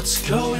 What's going on?